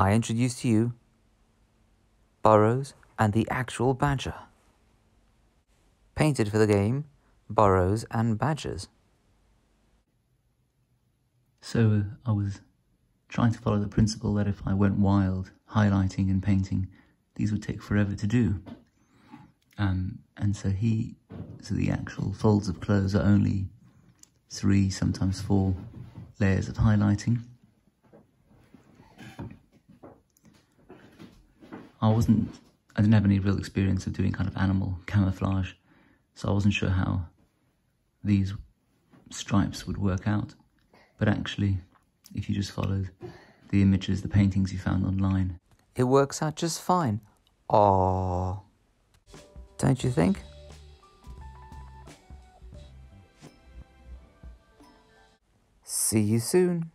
I introduce to you Burrows and the actual badger. Painted for the game, Burrows and Badgers. So I was trying to follow the principle that if I went wild, highlighting and painting, these would take forever to do. Um, and so he, so the actual folds of clothes are only three, sometimes four layers of highlighting. I wasn't, I didn't have any real experience of doing kind of animal camouflage, so I wasn't sure how these stripes would work out. But actually, if you just followed the images, the paintings you found online, it works out just fine. Aww. Don't you think? See you soon.